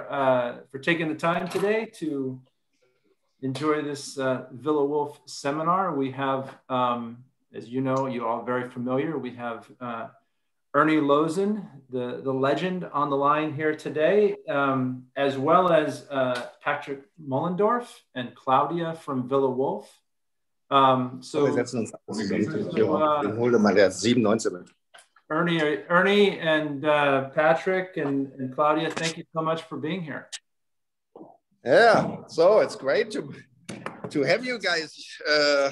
uh, for taking the time today to enjoy this uh, Villa Wolf seminar. We have, um, as you know, you all very familiar, we have uh, Ernie Loosen, the, the legend on the line here today, um, as well as uh, Patrick Möllendorf and Claudia from Villa Wolf. Um, so, Wir setzen uns so, uh, hol mal der 97 mit. Ernie, Ernie and uh, Patrick and, and Claudia, thank you so much for being here. Yeah, so it's great to to have you guys. Uh,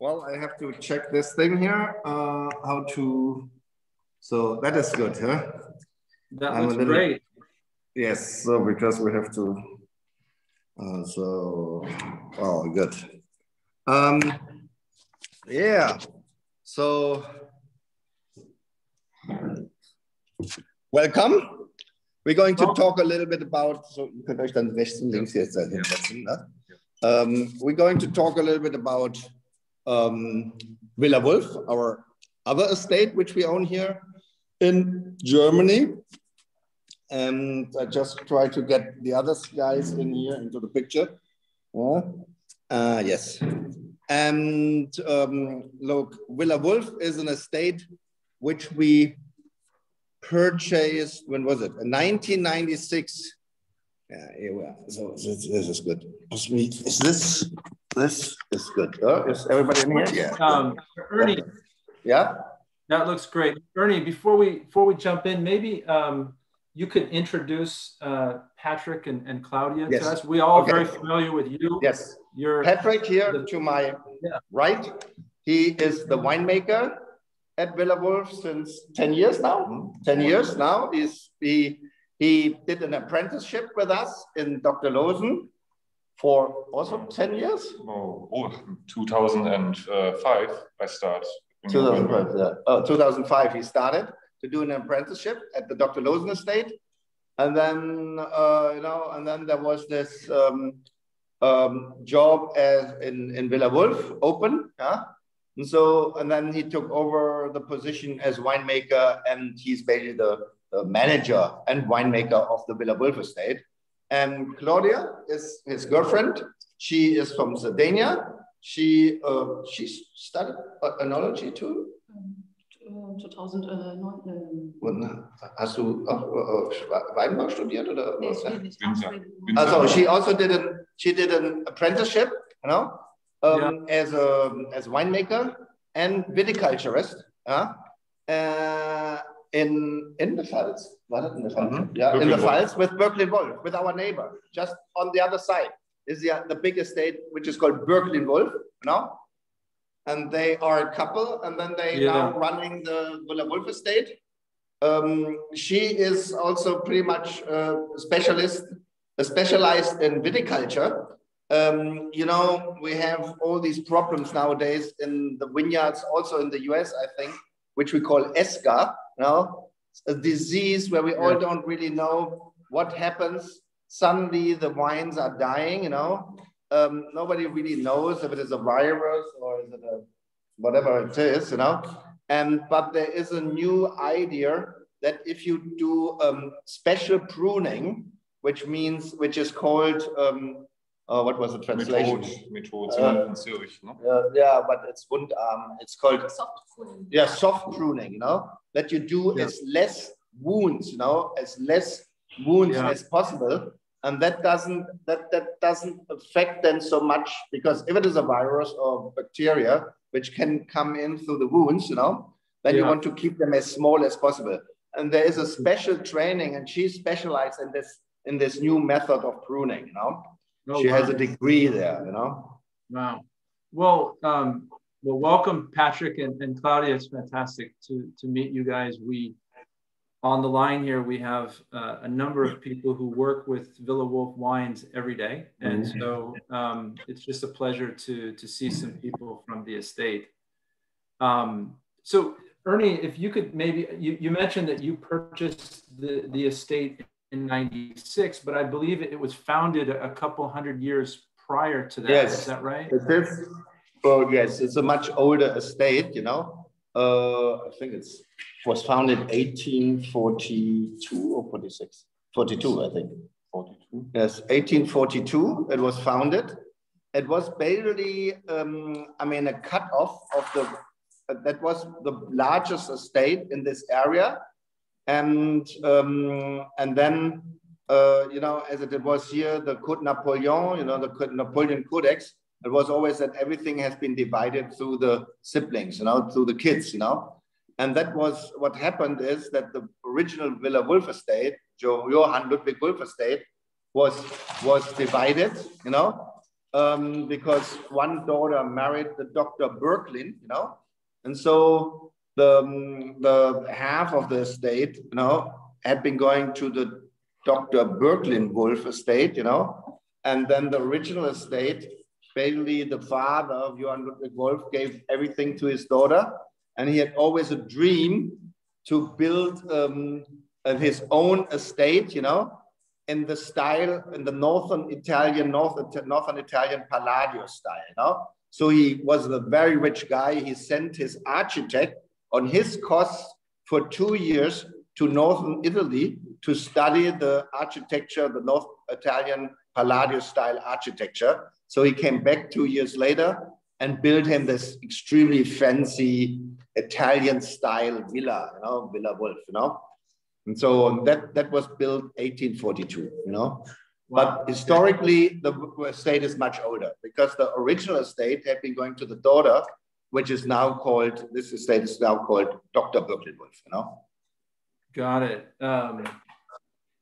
well, I have to check this thing here. Uh, how to? So that is good, huh? That I'm looks little, great. Yes, so because we have to. Uh, so, oh, good. Um, yeah. So Welcome. We're going to talk a little bit about, so you könnt euch dann rechts und links jetzt hinsetzen. Ne? Um, we're going to talk a little bit about um, Villa Wolf, our other estate, which we own here in Germany. And I just try to get the other guys in here into the picture. Yeah. Uh, yes. And um, look, Villa Wolf is an estate which we purchased, when was it? 1996. Yeah, here we are. So this, this is good. Is this, this is good. Oh, is everybody in here? Yeah. Um, Ernie. Yeah. That looks great. Ernie, before we, before we jump in, maybe um, you could introduce uh, Patrick and, and Claudia yes. to us. We all okay. very familiar with you. Yes. You're Patrick here the, to my yeah. right. He is the winemaker at Villa Wolf since 10 years now. Mm-hmm. 10 years now. He's, he, he did an apprenticeship with us in Dr. Loosen for also 10 years? Oh, oh 2005 I started. 2005, yeah. Oh, 2005 he started to do an apprenticeship at the Dr. Loosen estate. And then, uh, you know, and then there was this um, um, job as in, in Villa Wolf open, yeah? And so, and then he took over the position as winemaker, and he's basically the, the manager and winemaker of the Villa Wolf estate. And Claudia is his girlfriend. She is from Sardinia. She uh, she studied enology uh, too. Um, 2009. Uh, uh, Und um, hast du auch uh, Weinbau studiert oder was? Also, she also did an she did an apprenticeship, you know, um, yeah. as a as winemaker and viticulturist. Yeah, uh, in in the Pfalz, war in the Pfalz? Mm-hmm. Yeah, in the Pfalz with Bürklin Wolf, with our neighbor, just on the other side is the, the big estate, which is called Bürklin Wolf, you know? And they are a couple, and then they yeah. now running the Villa Wolf estate. Um, she is also pretty much a specialist, a specialized in viticulture. Um, you know, we have all these problems nowadays in the vineyards, also in the US, I think, which we call ESCA, you know, a disease where we yeah. all don't really know what happens. Suddenly the wines are dying, you know. Um, nobody really knows if it is a virus or is it a whatever it is, you know. And but there is a new idea that if you do um, special pruning, which means which is called um, uh, what was the translation? Method, uh, in Zurich, no? uh, yeah, but it's Wundarm. It's called soft pruning. Yeah, soft pruning. You know that you do yeah. as less wounds, you know, as less wounds yeah. as possible, and that doesn't that that doesn't affect them so much because if it is a virus or bacteria which can come in through the wounds, you know, then yeah. you want to keep them as small as possible. And there is a special training, and she's specialized in this in this new method of pruning, you know. Oh, she wow. has a degree there, you know. Wow. Well, um, well, welcome, Patrick and, and Claudia. It's fantastic to, to meet you guys. We, on the line here, we have uh, a number of people who work with Villa Wolf wines every day. And mm-hmm. so um, it's just a pleasure to, to see some people from the estate. Um, so Ernie, if you could maybe, you, you mentioned that you purchased the, the estate in 96, but I believe it was founded a couple hundred years prior to that. Yes. Is that right? It is. Well, yes, it's a much older estate, you know. Uh, I think it's was founded 1842 or 46. 42, I think. 42. Yes, 1842, it was founded. It was barely, um, I mean, a cut off of the, uh, that was the largest estate in this area. And, um, and then, uh, you know, as it was here, the Code Napoleon, you know, the Napoleon Codex, it was always that everything has been divided through the siblings, you know, through the kids, you know. And that was what happened is that the original Villa Wolf estate, Johann Ludwig Wolf estate, was, was divided, you know, um, because one daughter married the Dr. Bürklin, you know, and so the, um, the half of the estate, you know, had been going to the Dr. Bürklin Wolf estate, you know, and then the original estate, basically the father of Johann Ludwig Wolf gave everything to his daughter, and he had always a dream to build um, his own estate, you know, in the style, in the northern Italian, northern, northern Italian Palladio style, you know. So he was a very rich guy. He sent his architect on his costs for two years to northern Italy to study the architecture, the North Italian Palladio style architecture. So he came back two years later and built him this extremely fancy Italian style villa, you know, Villa Wolf, you know. And so that, that was built 1842, you know. Wow. But historically, the estate uh, is much older because the original estate had been going to the daughter, which is now called, this estate is now called Dr. Bürklin Wolf, you know. Got it. Um,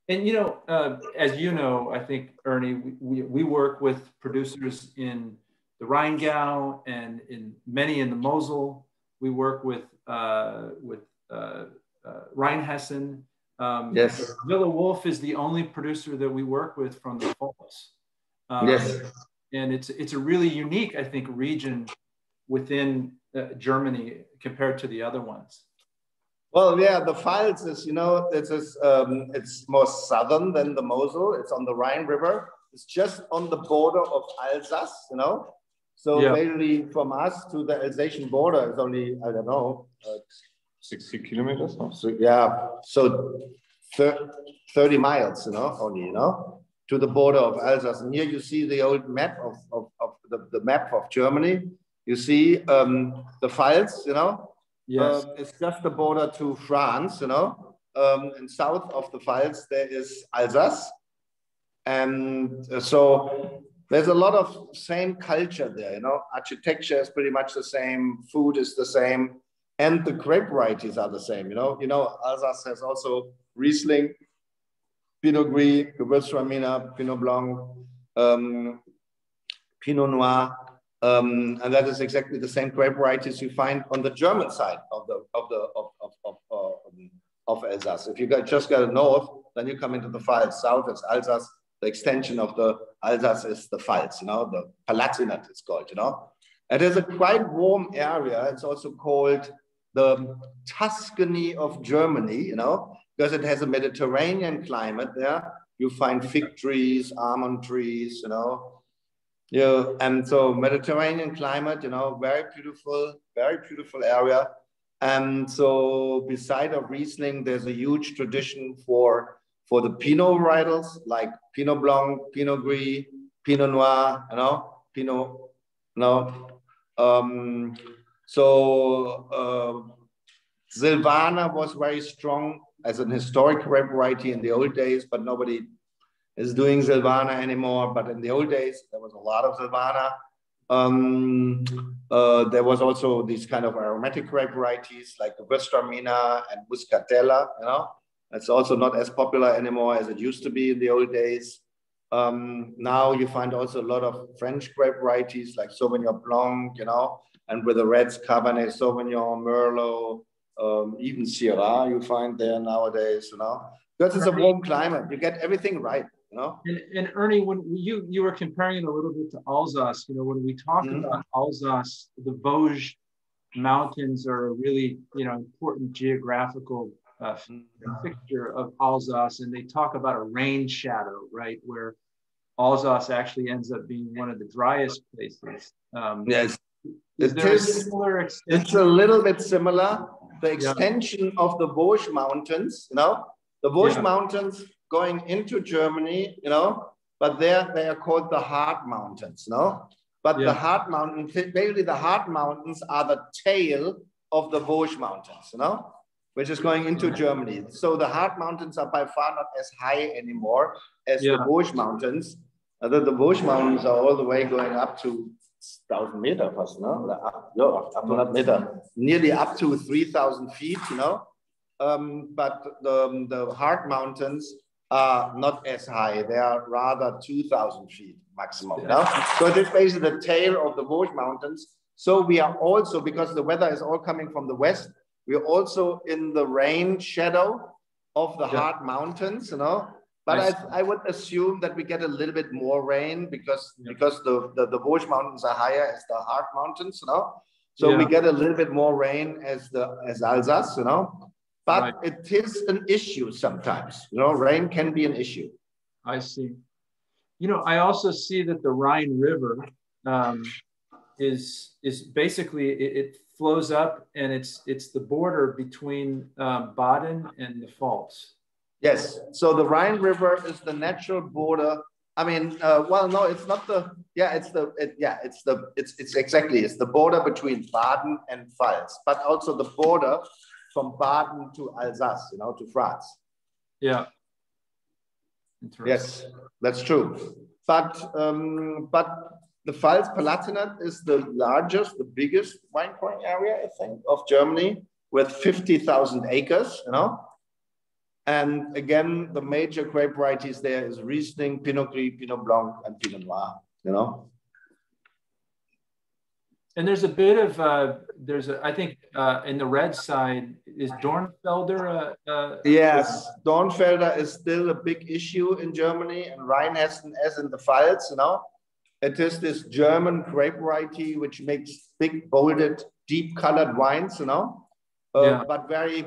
and, you know, uh, as you know, I think, Ernie, we, we, we work with producers in the Rheingau and in many in the Mosel. We work with uh, with uh, uh, Rheinhessen. Um, yes. Villa Wolf is the only producer that we work with from the Pfalz. Um, yes. And it's it's a really unique, I think, region within uh, Germany compared to the other ones. Well, yeah, the Pfalz is, you know, it's um, it's more southern than the Mosel. It's on the Rhine River. It's just on the border of Alsace, you know. So yeah. mainly from us to the Alsatian border is only, I don't know, uh, 60 kilometers? So, yeah, so 30 miles, you know, only, you know, to the border of Alsace. And here you see the old map of, of, of the, the map of Germany. You see um, the Pfalz, you know, yes. Uh, it's just the border to France, you know. Um, and south of the Pfalz, there is Alsace. And uh, so there's a lot of same culture there, you know, architecture is pretty much the same, food is the same, and the grape varieties are the same, you know. You know, Alsace has also Riesling, Pinot Gris, Gewürztraminer, Pinot Blanc, um, Pinot Noir, um, and that is exactly the same grape varieties you find on the German side of the of the of of of, of, of Alsace. If you just go north, then you come into the Pfalz. South is Alsace, the extension of the Alsace is the Pfalz, you know, the Palatinate is called, you know. It is a quite warm area. It's also called the Tuscany of Germany, you know, because it has a Mediterranean climate there. You find fig trees, almond trees, you know. Yeah, and so Mediterranean climate, you know, very beautiful, very beautiful area. And so beside of Riesling, there's a huge tradition for for the Pinot varietals like Pinot Blanc, Pinot Gris, Pinot Noir, you know, Pinot, you know. Um, so uh, Silvaner was very strong as an historic grape variety in the old days, but nobody is doing Silvaner anymore. But in the old days, there was a lot of Silvaner. Um, uh, there was also these kind of aromatic grape varieties like the and Muskateller, you know. It's also not as popular anymore as it used to be in the old days. Um, now you find also a lot of French grape varieties like Sauvignon Blanc, you know, and with the reds, Cabernet Sauvignon, Merlot, um, even Syrah you find there nowadays, you know, because it's a warm climate. You get everything right, you know. And, and Ernie, when you you were comparing it a little bit to Alsace, you know, when we talk mm-hmm. about Alsace, the Vosges mountains are a really you know important geographical uh, fixture of Alsace, and they talk about a rain shadow, right, where Alsace actually ends up being one of the driest places. Um, yes, is it there is, a? It's a little bit similar. The extension yeah. of the Vosges Mountains, you know, the Vosges yeah. Mountains going into Germany, you know, but there they are called the Haardt mountains, no? But yeah. the Haardt mountains, basically the Haardt mountains are the tail of the Vosges mountains, you know, which is going into Germany. So the Haardt mountains are by far not as high anymore as yeah. the Vosges mountains. Although the Vosges mountains are all the way going up to 1,000 meter fast, no? Yeah, up to meter, nearly up to 3,000 feet, you know. Um, but the, the Haardt mountains are not as high. They are rather 2,000 feet maximum. Yeah. No? So this is basically the tail of the Vosges Mountains. So we are also, because the weather is all coming from the west, we're also in the rain shadow of the yeah. Haardt mountains, you know. But I, I, would assume that we get a little bit more rain because yeah. because the, the, the Vosges Mountains are higher as the Haardt mountains, you know. So we get a little bit more rain as the as Alsace, you know. But right. it is an issue sometimes. You know, rain can be an issue. I see. You know, I also see that the Rhine River um, is is basically it, it, flows up and it's it's the border between um, Baden and the Pfalz. Yes. So the Rhine River is the natural border. I mean, uh, well, no, it's not the. Yeah, it's the. It, yeah, it's the. It's it's exactly. It's the border between Baden and Pfalz, but also the border from Baden to Alsace, you know, to France. Yeah. Yes, that's true. But um, but the Pfalz Palatinate is the largest, the biggest wine growing area, I think, of Germany with 50,000 acres, you know. And again, the major grape varieties there is Riesling, Pinot Gris, Pinot Blanc, and Pinot Noir, you know. And there's a bit of uh, there's a I think uh, in the red side is Dornfelder. Uh, uh, yes, Dornfelder is still a big issue in Germany, and Rheinhessen as in the Pfalz. You know, it is this German grape variety which makes big, bolded, deep colored wines. You know, uh, yeah. but very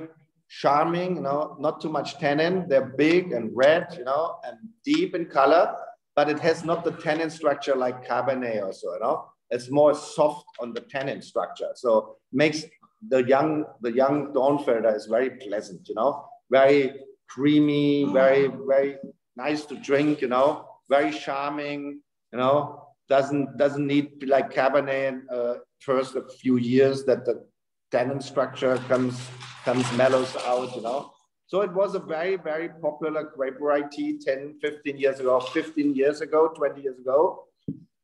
charming. You know, not too much tannin. They're big and red. You know, and deep in color, but it has not the tannin structure like Cabernet or so. You know it's more soft on the tannin structure. So makes the young the young Dornfelder is very pleasant, you know, very creamy, very very nice to drink, you know, very charming, you know. Doesn't doesn't need be like Cabernet uh, first a few years that the tannin structure comes comes mellows out, you know. So it was a very, very popular grape variety 10, 15 years ago, 15 years ago, 20 years ago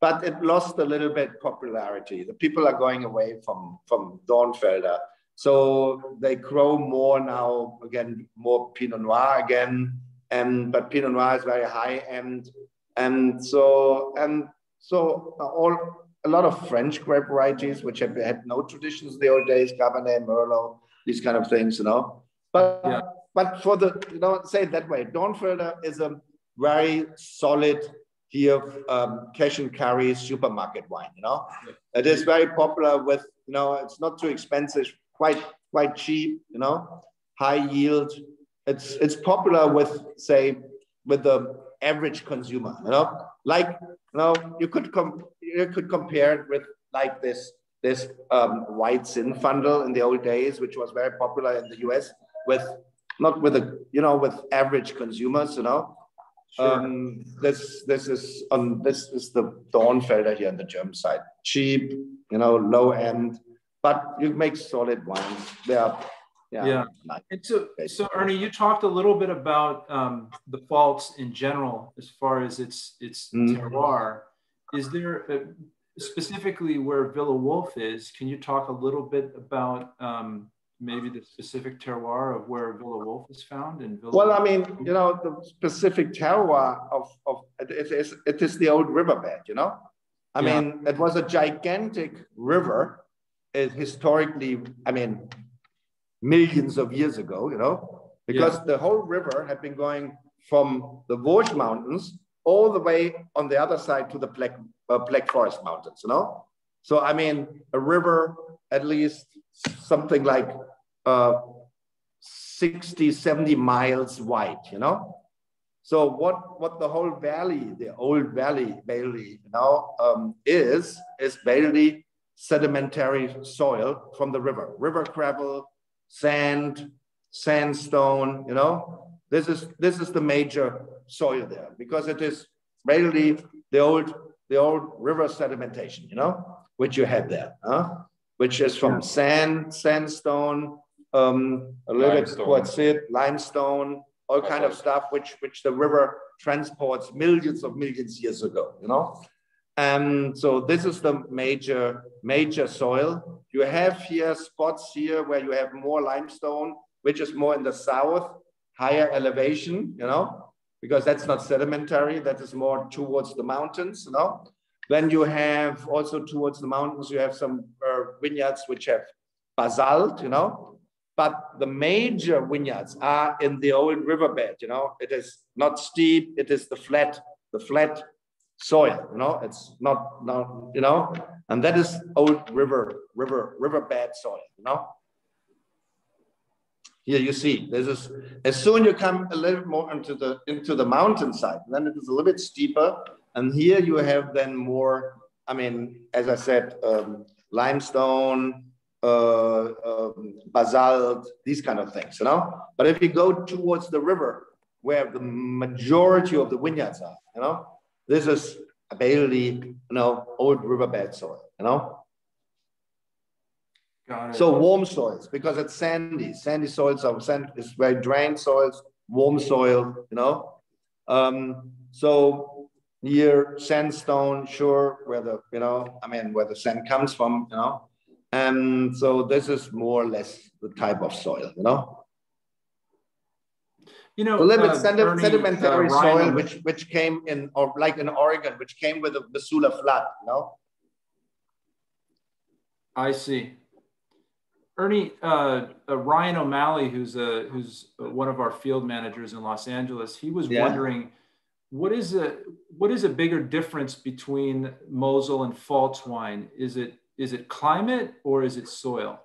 but it lost a little bit popularity. The people are going away from, from Dornfelder. So they grow more now, again, more Pinot Noir again. And, but Pinot Noir is very high end. And so, and so all, a lot of French grape varieties, which have had no traditions in the old days, Cabernet, Merlot, these kind of things, you know. But, yeah. but for the, you know, say it that way, Dornfelder is a very solid here um, cash and carry supermarket wine. You know, it is very popular with you know it's not too expensive, quite quite cheap. You know, high yield. It's it's popular with say with the average consumer. You know, like you know you could com- you could compare it with like this this um, white Zinfandel in the old days, which was very popular in the U.S. with not with a you know with average consumers. You know, Sure. Um, this this is on this is the Dornfelder here on the German side. Cheap, you know, low end, but you make solid wines. They are yeah. yeah. Nice. And so, so Ernie, you talked a little bit about um, the Pfalz in general as far as its its mm. terroir. Is there a, specifically where Villa Wolf is? Can you talk a little bit about um, maybe the specific terroir of where Villa Wolf is found in Villa Well, I mean, you know, the specific terroir of, of it, is, it is the old riverbed, you know? I yeah. mean, it was a gigantic river it, historically, I mean, millions of years ago, you know, because yeah. the whole river had been going from the Vosges Mountains all the way on the other side to the Black, uh, Black Forest Mountains, you know? So, I mean, a river at least something like uh, 60, 70 miles wide, you know? So what, what the whole valley, the old valley, Bailey, you know, um, is, is basically sedimentary soil from the river, river gravel, sand, sandstone, you know? This is this is the major soil there because it is really the old the old river sedimentation, you know, which you had there, huh? which is from sand, sandstone, um, a little limestone. bit quartzite, limestone, all kind of stuff, which which the river transports millions of millions years ago, you know. And so this is the major major soil. You have here spots here where you have more limestone, which is more in the south, higher elevation, you know, because that's not sedimentary, that is more towards the mountains, you know. Then you have also towards the mountains, you have some uh, vineyards which have basalt, you know, but the major vineyards are in the old riverbed, you know, it is not steep, it is the flat, the flat soil, you know, it's not, not you know, and that is old river, river, riverbed soil, you know. Here you see, this is, as soon you come a little more into the, into the mountainside, then it is a little bit steeper. And here you have then more, I mean, as I said, um, limestone, uh, um, basalt, these kind of things, you know? But if you go towards the river, where the majority of the vineyards are, you know, this is basically, you know, old riverbed soil, you know? So warm soils because it's sandy. Sandy soils are sand is very drained soils, warm soil, you know. Um, so near sandstone, sure, where the you know, I mean, where the sand comes from, you know. And so this is more or less the type of soil, you know. You know, a little bit uh, sedimentary uh, soil, which which came in, or like in Oregon, which came with the Missoula flood, you know. I see. Ernie, uh, uh, Ryan O'Malley, who's a, who's one of our field managers in Los Angeles, he was yeah. wondering what is a what is a bigger difference between Mosel and Pfalz wine? Is it is it climate or is it soil?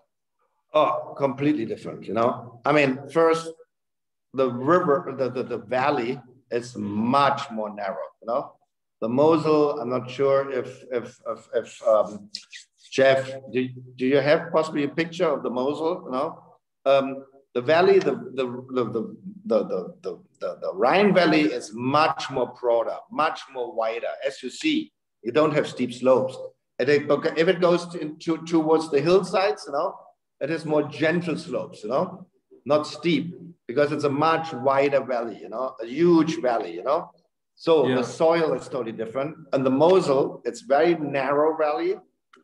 Oh, completely different. You know, I mean, first the river, the, the, the valley is much more narrow. You know, the Mosel. I'm not sure if if if, if um, Jeff, do, do you have possibly a picture of the Mosel? You know, um, the valley, the, the, the, the, the, the, the, the Rhine Valley is much more broader, much more wider. As you see, you don't have steep slopes. If it goes towards the hillsides, you know, it is more gentle slopes, you know, not steep, because it's a much wider valley, you know, a huge valley, you know. So yeah. the soil is totally different. And the Mosel, it's very narrow valley,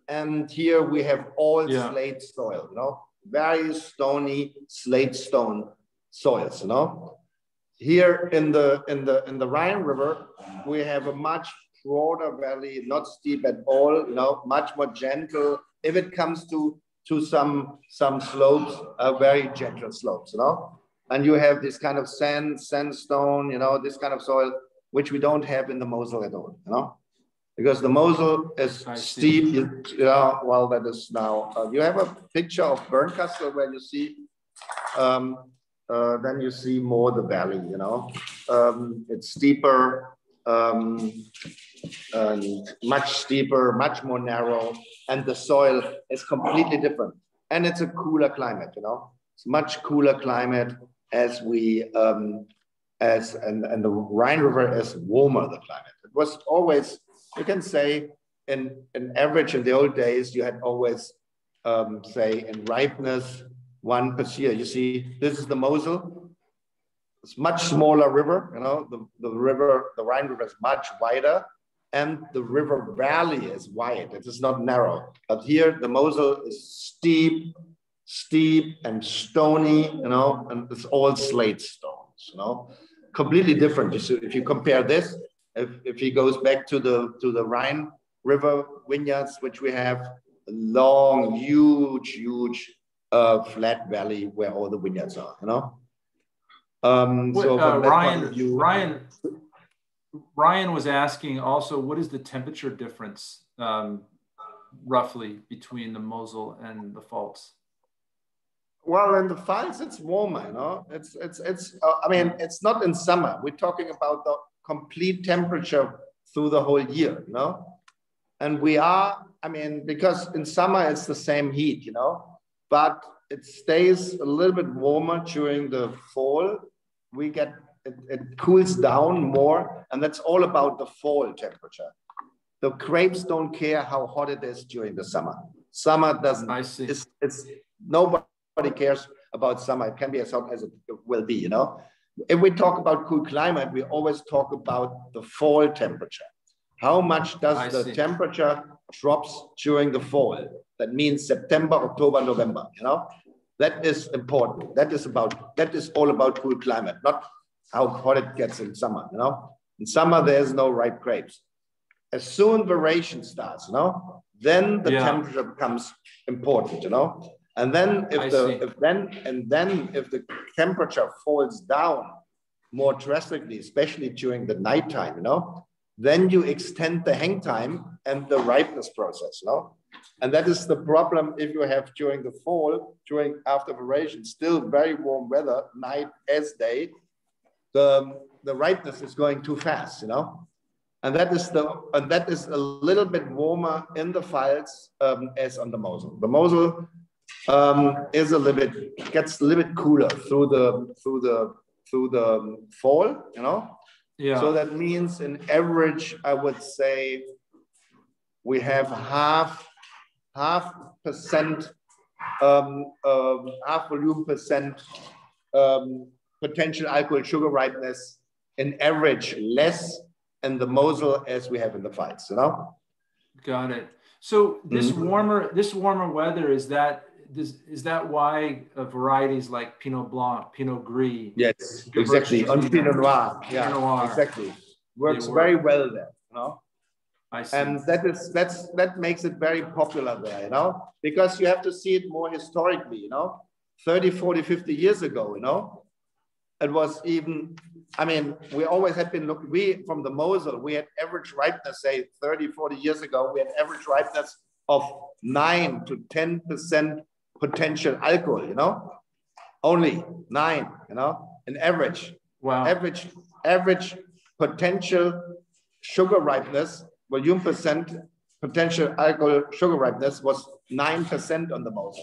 and here we have all yeah. slate soil, you know, very stony slate stone soils, you know. Here in the in the in the Rhine River, we have a much broader valley, not steep at all, you know, much more gentle. If it comes to to some some slopes, uh, very gentle slopes, you know. And you have this kind of sand, sandstone, you know, this kind of soil, which we don't have in the Mosel at all, you know because the Mosel is steep. You, yeah, well, that is now. Uh, you have a picture of Bernkastel where you see, um, uh, then you see more the valley. You know, um, it's steeper um, and much steeper, much more narrow, and the soil is completely different. And it's a cooler climate. You know, it's much cooler climate as we um, as and, and the Rhine River is warmer the climate. It was always you can say in, an average in the old days, you had always um, say in ripeness, one per year. You see, this is the Mosel. It's much smaller river, you know, the, the river, the Rhine River is much wider and the river valley is wide. It is not narrow. But here the Mosel is steep, steep and stony, you know, and it's all slate stones, you know, completely different. If you compare this if, if he goes back to the to the Rhine River vineyards, which we have a long, huge, huge uh, flat valley where all the vineyards are, you know. Um, so uh, Ryan, view, Ryan, Ryan was asking also, what is the temperature difference um, roughly between the Mosel and the Pfalz? Well, in the Pfalz, it's warmer, you know. It's it's it's. Uh, I mean, it's not in summer. We're talking about the complete temperature through the whole year, you know? And we are, I mean, because in summer it's the same heat, you know, but it stays a little bit warmer during the fall we get it, it cools down more, and that's all about the fall temperature. The grapes don't care how hot it is during the summer. Summer doesn't. I see. It's, it's nobody cares about summer. It can be as hot as it will be. You know, if we talk about cool climate, we always talk about the fall temperature. How much does I the see. temperature drops during the fall? That means September, October, November. You know, that is important. That is about that is all about cool climate, not how hot it gets in summer. You know, in summer there's no ripe grapes. As soon véraison starts, you know, then the yeah. temperature becomes important. You know, and then if I the see. if then and then if the temperature falls down more drastically, especially during the nighttime, you know, then you extend the hang time and the ripeness process, you know. And that is the problem if you have during the fall, during after véraison, still very warm weather, night as day, the, the ripeness is going too fast, you know. And that is the and that is a little bit warmer in the Pfalz um, as on the Mosel. The Mosel um, is a little bit gets a little bit cooler through the through the through the fall, you know. Yeah. So that means in average, I would say we have half half percent um, um, half volume percent um, potential alcohol sugar ripeness in average less in the Mosel as we have in the Pfalz, you know? Got it. So this mm-hmm. warmer this warmer weather is that is, is that why uh, varieties like Pinot Blanc, Pinot Gris? Yes, exactly. On Pinot Noir, yeah, Pinot Noir, exactly. Works work. very well there, you know. And that is that's that makes it very popular there, you know, because you have to see it more historically, you know. 30, 40, 50 years ago, you know, it was even, I mean, we always had been looking, we from the Mosel, we had average ripeness, say 30, 40 years ago, we had average ripeness of 9 to 10% potential alcohol, you know, only nine, you know, an average. Wow. Average, average potential sugar ripeness, volume percent, potential alcohol sugar ripeness was 9% on the most.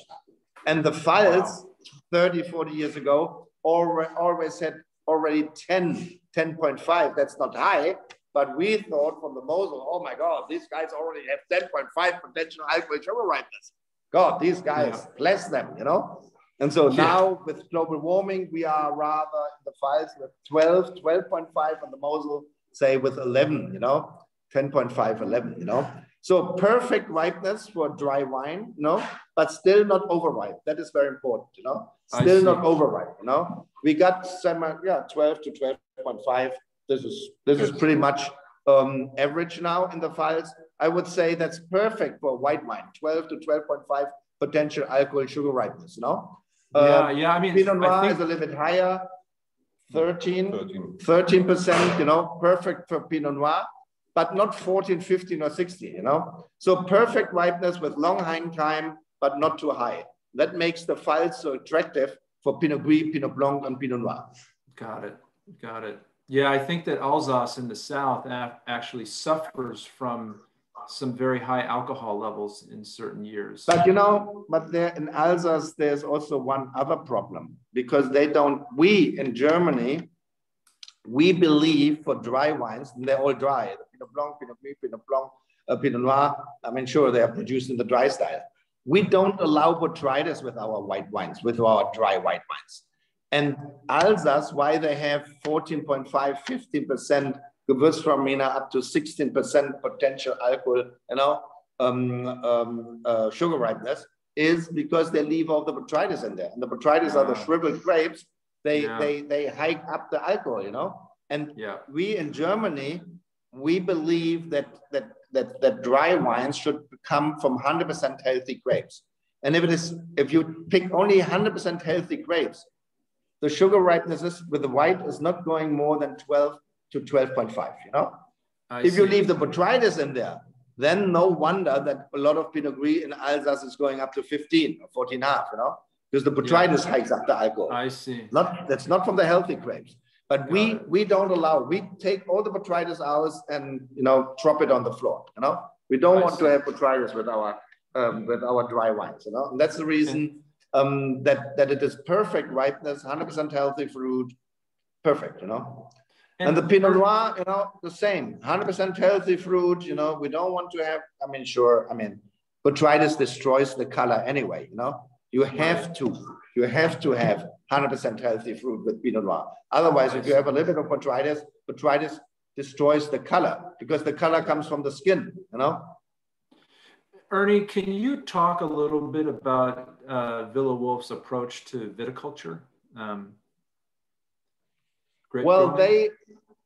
And the Pfalz wow. 30, 40 years ago always had already 10, 10.5. That's not high, but we thought from the Mosel, oh my God, these guys already have 10.5 potential alcohol sugar ripeness. God, these guys, yeah. bless them, you know? And so yeah. now with global warming, we are rather in the Pfalz with 12, 12.5 on the Mosel, say with 11, you know, 10.5, 11, you know? So perfect ripeness for dry wine, you know, but still not overripe. That is very important, you know, still not overripe, you know? We got some, yeah, 12 to 12.5. This is, this is pretty much um, average now in the Pfalz. I would say that's perfect for white wine, 12 to 12.5 potential alcohol sugar ripeness, no? Yeah, uh, yeah, I mean, Pinot Noir think... is a little bit higher, 13, 13, percent you know, perfect for Pinot Noir, but not 14, 15 or 16, you know? So perfect ripeness with long hang time, but not too high. That makes the Pfalz so attractive for Pinot Gris, Pinot Blanc, and Pinot Noir. Got it, got it. Yeah, I think that Alsace in the south actually suffers from some very high alcohol levels in certain years. But you know, but there in Alsace, there's also one other problem because they don't, we in Germany, we believe for dry wines, they're all dry, the Pinot Blanc, Pinot Gris, Pinot Blanc, uh, Pinot Noir, I mean, sure, they are produced in the dry style. We don't allow botrytis with our white wines, with our dry white wines. And Alsace, why they have 14.5, 15% Gewürztraminer up to 16% potential alcohol, you know, um, um, uh, sugar ripeness, is because they leave all the botrytis in there. And the botrytis are the shriveled grapes. They, yeah. they, they hike up the alcohol, you know? And yeah. we in Germany, we believe that, that, that, that dry wines should come from 100% healthy grapes. And if it is, if you pick only 100% healthy grapes, the sugar ripeness is, with the white is not going more than 12 to 12.5, you know? I if see. you leave the botrytis in there, then no wonder that a lot of Pinot Gris in Alsace is going up to 15 or 14 half, you know? Because the botrytis yeah. hikes up the alcohol. I see. Not That's not from the healthy grapes. But Got we it. we don't allow, we take all the botrytis out and, you know, drop it on the floor, you know? We don't I want see. to have botrytis with our, um, with our dry wines, you know? And that's the reason um, that, that it is perfect ripeness, 100% healthy fruit, perfect, you know. And, and the Pinot Noir, you know, the same, 100% healthy fruit. You know, we don't want to have. I mean, sure. I mean, botrytis destroys the color anyway. You know, you have to, you have to have 100% healthy fruit with Pinot Noir. Otherwise, if you have a little bit of botrytis, botrytis destroys the color because the color comes from the skin. You know. Ernie, can you talk a little bit about uh, Villa Wolf's approach to viticulture? Um, well, they,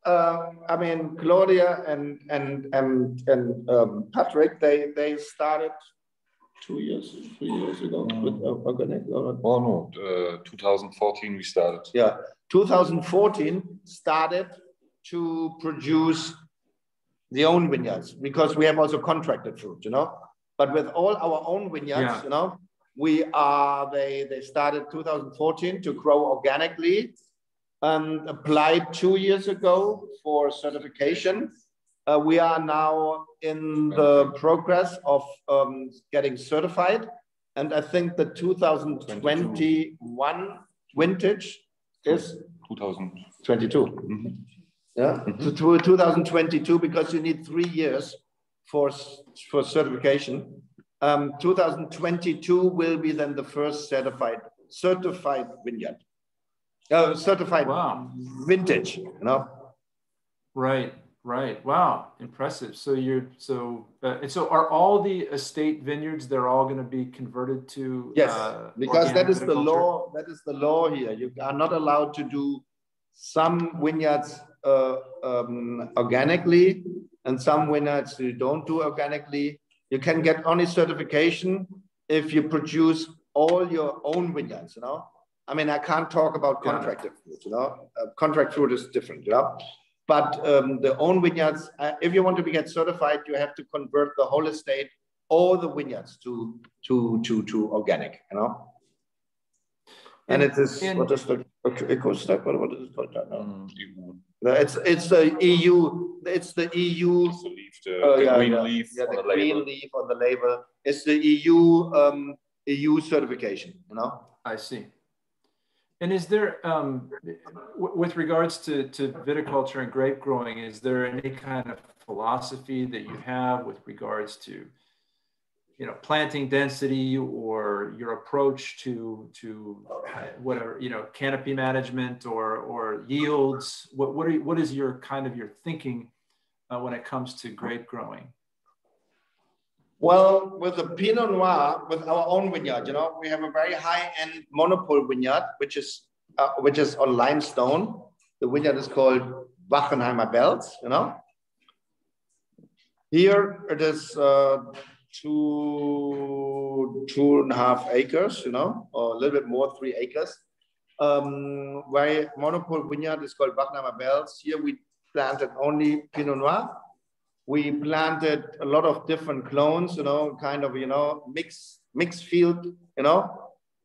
uh, I mean, Claudia and and and and um, Patrick, they they started two years, three years ago mm. with organic. Oh no, uh, 2014 we started. Yeah, 2014 started to produce the own vineyards because we have also contracted fruit, you know. But with all our own vineyards, yeah. you know, we are they they started 2014 to grow organically and applied two years ago for certification. Uh, we are now in the progress of um, getting certified. And I think the 2021 vintage is 2022. Mm -hmm. Yeah, mm -hmm. 2022 because you need three years for, for certification. Um, 2022 will be then the first certified certified vineyard uh, certified wow. vintage, you know? Right, right. Wow, impressive. So you're, so, uh, and so are all the estate vineyards, they're all going to be converted to? Yes, uh, because that is the law, that is the law here. You are not allowed to do some vineyards uh, um, organically and some vineyards you don't do organically. You can get only certification if you produce all your own vineyards, you know? I mean, I can't talk about contracted yeah. fruit, you know, uh, contract fruit is different, you know. But um, the own vineyards, uh, if you want to be get certified, you have to convert the whole estate, all the vineyards to to to to organic, you know. And, and it is and, what is the eco step? What, what is it called now? Um, it's it's the EU. It's the EU. It's the, leaf, the, uh, the yeah, green yeah, leaf. Yeah, the, the green label. leaf on the label. It's the EU um, EU certification. You know. I see. And is there, um, with regards to, to viticulture and grape growing, is there any kind of philosophy that you have with regards to, you know, planting density or your approach to to whatever, you know, canopy management or or yields? What what, are, what is your kind of your thinking uh, when it comes to grape growing? Well, with the Pinot Noir, with our own vineyard, you know, we have a very high-end monopole vineyard, which is uh, which is on limestone. The vineyard is called Wachenheimer Belz, you know. Here it is uh, two, two and a half acres, you know, or a little bit more, three acres. Um, monopole vineyard is called Wachenheimer Belz. Here we planted only Pinot Noir we planted a lot of different clones, you know, kind of, you know, mix, mixed field, you know,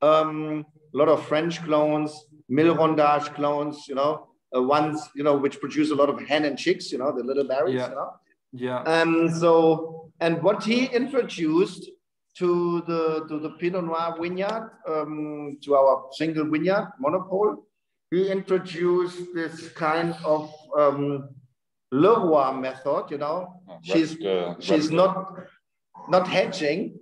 um, a lot of French clones, millerandage clones, you know, uh, ones, you know, which produce a lot of hen and chicks, you know, the little berries, yeah. you know. Yeah. Um, so, and what he introduced to the to the Pinot Noir vineyard, um, to our single vineyard monopole, he introduced this kind of um, Leroy method, you know, she's she's not not hedging.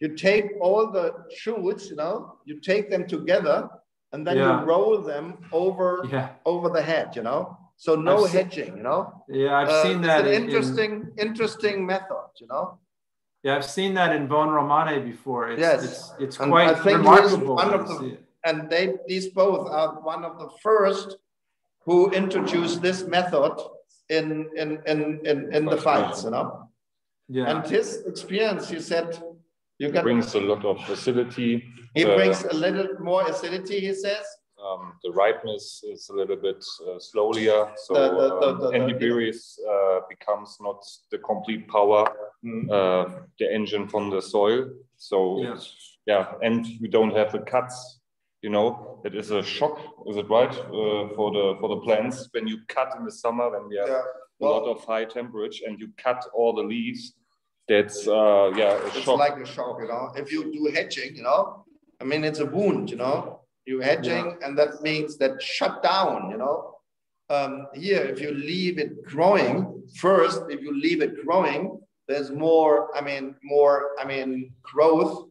You take all the shoots, you know, you take them together, and then yeah. you roll them over yeah. over the head, you know. So no I've hedging, seen, you know. Yeah, I've uh, seen that. It's an interesting in, interesting method, you know. Yeah, I've seen that in Vin Romanée before. It's, yes, it's, it's quite I think remarkable. One of the, and they these both are one of the first who introduced this method in in in in, in the Pfalz, you know. Yeah. And his experience, he said, you get brings a lot of acidity. He uh, brings a little more acidity, he says. Um, the ripeness is a little bit uh, slowlier, so the, the, the, um, uh, becomes not the complete power, mm. uh, the engine from the soil. So yeah. yeah, and we don't have the cuts you know it is a shock is it right uh, for the for the plants when you cut in the summer when we have yeah. well, a lot of high temperature and you cut all the leaves that's uh yeah it's shock. like a shock you know if you do hedging you know i mean it's a wound you know You're hedging, yeah. and that means that shut down, you know. Um, here, if you leave it growing, first, if you leave it growing, there's more, I mean, more, I mean, growth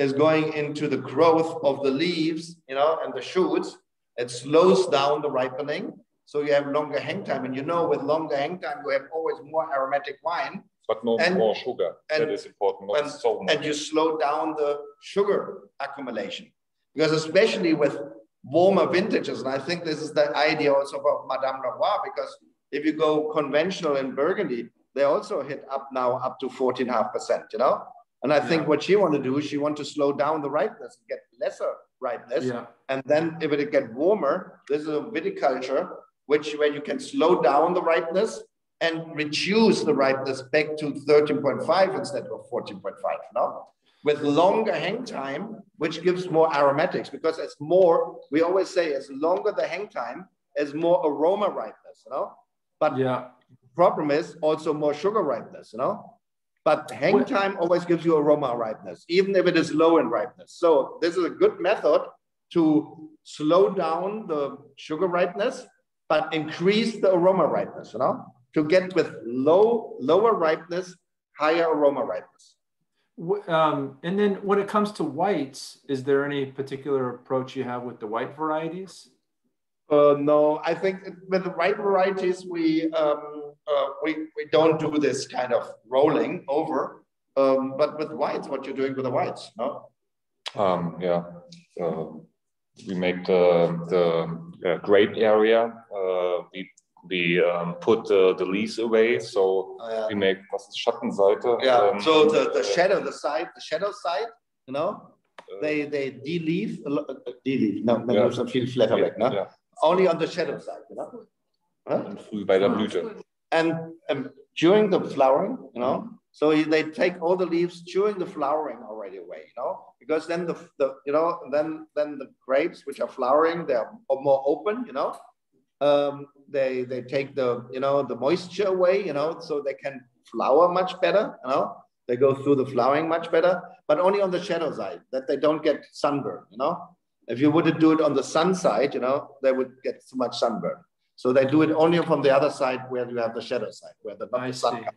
is going into the growth of the leaves, you know, and the shoots. It slows down the ripening. So you have longer hang time. And you know, with longer hang time, you have always more aromatic wine. But no and, more sugar. And, that is important. and, so and you slow down the sugar accumulation. Because especially with warmer vintages, and I think this is the idea also of Madame Leroy, because if you go conventional in Burgundy, they also hit up now up to 14.5%, you know? And I yeah. think what she want to do is she want to slow down the ripeness and get lesser ripeness. Yeah. And then if it get warmer, this is a viticulture which where you can slow down the ripeness and reduce the ripeness back to 13.5 instead of 14.5. No? With longer hang time, which gives more aromatics, because as more, we always say as longer the hang time, as more aroma ripeness, you know? But yeah problem is also more sugar ripeness, you know? But hang time always gives you aroma ripeness, even if it is low in ripeness. So this is a good method to slow down the sugar ripeness, but increase the aroma ripeness, you know? To get with low, lower ripeness, higher aroma ripeness. Um, and then when it comes to whites, is there any particular approach you have with the white varieties? Uh, no, I think with the white varieties, we um, uh, we, we don't do this kind of rolling over. Um, but with whites, what you're doing with the whites, no? Um, yeah, uh, we make the, the uh, grape area. Uh, we we um, put the, the leaves away, so oh, yeah. we make was ist Schattenseite? Yeah. Um, so the, the shadow, the side, the shadow side, you know, they they de-leaf, de-leaf. No, no, yeah. viel Blätter yeah. weg, no? Yeah. Only on the shadow side, you know. Huh? Früh bei der Blüte. And um, during the flowering, you know, so they take all the leaves during the flowering already away, you know, because then the, the you know, then then the grapes which are flowering, they're more open, you know. Um, they they take the you know the moisture away, you know, so they can flower much better, you know. They go through the flowering much better, but only on the shadow side, that they don't get sunburn, you know. If you would do it on the sun side, you know, they would get too much sunburn. So they do it only from the other side where you have the shadow side, where the, I the sun see. Comes.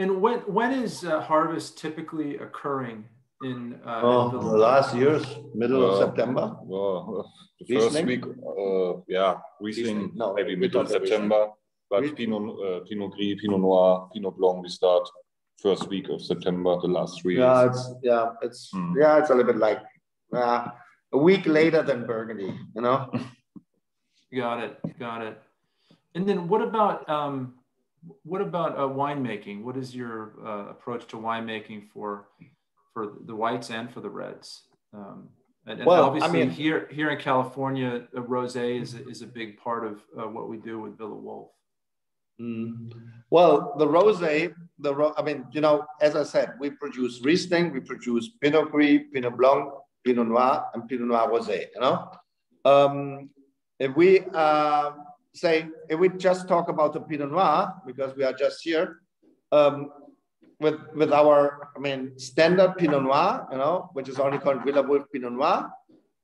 And when when is uh, harvest typically occurring in? Uh, oh, in the last year's middle uh, of September. Well, the first Riesling? week, uh, yeah, Riesling, no, maybe middle of September. But Riesling. Pinot, uh, Pinot Gris, Pinot Noir, Pinot Blanc, we start first week of September. The last three. Yeah, years. it's yeah, it's mm. yeah, it's a little bit like uh, a week later than Burgundy, you know. Got it. Got it. And then what about um, what about uh, winemaking? What is your uh, approach to winemaking for for the whites and for the reds? Um, and, and well, obviously I mean, here here in California, a rosé is is a big part of uh, what we do with Villa Wolf. Mm. Well, the rosé, the ro- I mean, you know, as I said, we produce Riesling, we produce Pinot Gris, Pinot Blanc, Pinot Noir, and Pinot Noir rosé. You know, um, if we uh, say, if we just talk about the Pinot Noir, because we are just here, um, with, with our, I mean, standard Pinot Noir, you know, which is only called Villa Wolf Pinot Noir.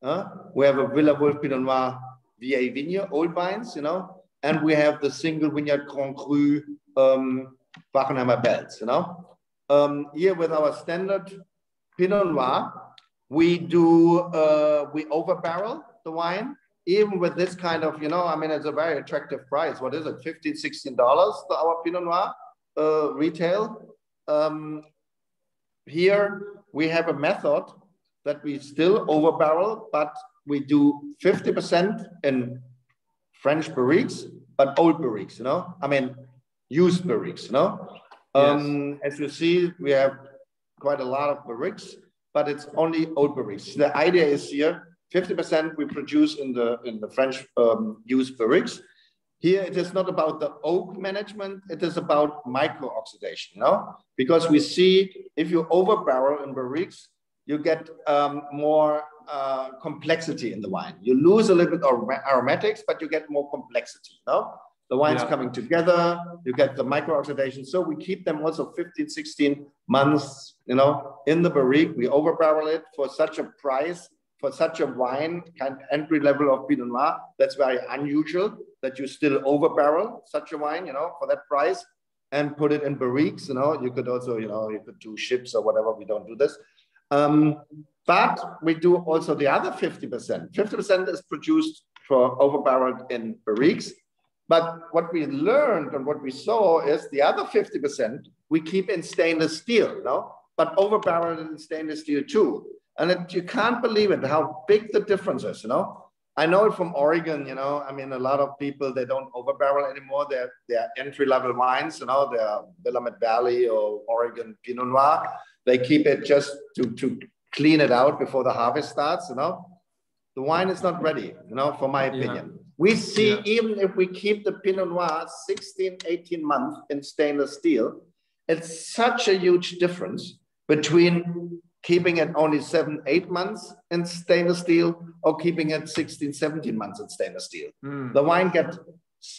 Uh, we have a Villa Wolf Pinot Noir VA vineyard, old vines, you know, and we have the single vineyard Grand Cru um, Wachenheimer Belz, you know. Um, here with our standard Pinot Noir, we do, uh, we over barrel the wine even with this kind of, you know, I mean, it's a very attractive price. What is it, 15 $16 for our Pinot Noir uh, retail? Um, here we have a method that we still over barrel, but we do 50% in French barriques, but old barriques, you know? I mean, used barriques, you know? Um, yes. As you see, we have quite a lot of barriques, but it's only old barriques. The idea is here 50% we produce in the, in the French um, used barriques. Here it is not about the oak management, it is about micro oxidation, no? Because we see if you over barrel in barriques, you get um, more uh, complexity in the wine. You lose a little bit of aromatics, but you get more complexity, no? The wine's yeah. coming together, you get the micro oxidation. So we keep them also 15, 16 months, you know, in the barrique. We over barrel it for such a price for such a wine, kind of entry level of Pinot Noir, that's very unusual that you still over barrel such a wine, you know, for that price and put it in barriques, you know, you could also, you know, you could do ships or whatever, we don't do this. Um, but we do also the other 50%. 50% is produced for over barreled in barriques. But what we learned and what we saw is the other 50% we keep in stainless steel, know, but over barreled in stainless steel too. And it, you can't believe it, how big the difference is, you know. I know it from Oregon, you know. I mean, a lot of people they don't over barrel anymore. They're they're entry level wines, you know. They're Willamette Valley or Oregon Pinot Noir. They keep it just to to clean it out before the harvest starts, you know. The wine is not ready, you know, for my opinion. Yeah. We see yeah. even if we keep the Pinot Noir 16, 18 months in stainless steel, it's such a huge difference between keeping it only seven, eight months in stainless steel or keeping it 16, 17 months in stainless steel. Mm. The wine get,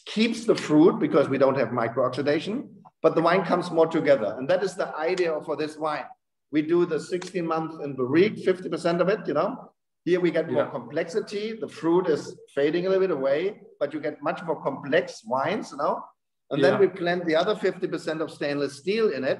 keeps the fruit because we don't have microoxidation, but the wine comes more together. And that is the idea for this wine. We do the 16 month in barrique, 50% of it, you know. Here we get more complexity. The fruit is fading a little bit away, but you get much more complex wines, you know. And yeah. then we blend the other 50% of stainless steel in it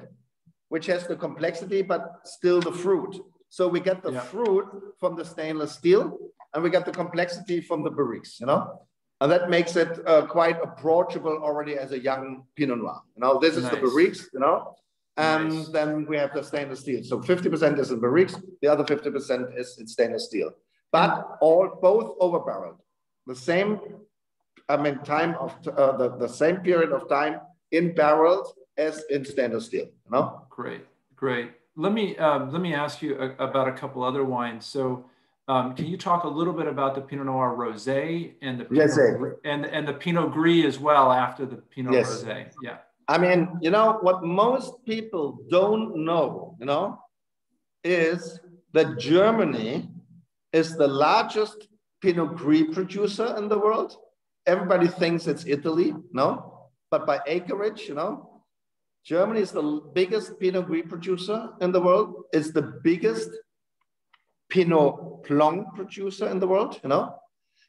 which has the complexity, but still the fruit. So we get the yeah. fruit from the stainless steel and we get the complexity from the barriques, you know? And that makes it uh, quite approachable already as a young Pinot Noir. You know, this is nice. the barriques, you know? And nice. then we have the stainless steel. So 50% is in barriques, the other 50% is in stainless steel. But all both over barreled. The same, I mean, time of uh, the, the same period of time in barrels as in stainless steel. You know? Great, great. Let me um, let me ask you a, about a couple other wines. So, um, can you talk a little bit about the Pinot Noir Rosé and the Pinot, yes, and and the Pinot Gris as well after the Pinot yes. Rosé? Yeah. I mean, you know what most people don't know, you know, is that Germany is the largest Pinot Gris producer in the world. Everybody thinks it's Italy, no? But by acreage, you know, Germany is the biggest Pinot Gris producer in the world. It's the biggest Pinot Blanc producer in the world, you know,